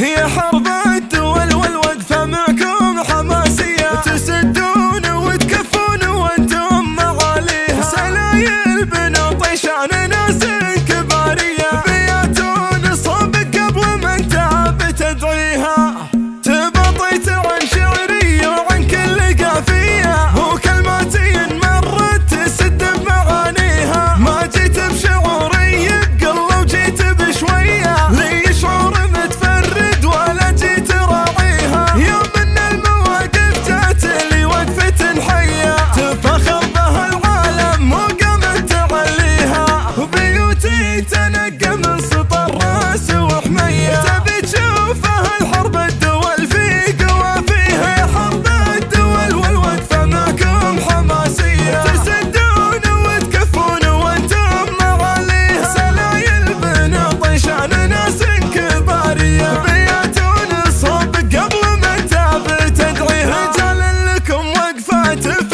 هي حرب I do.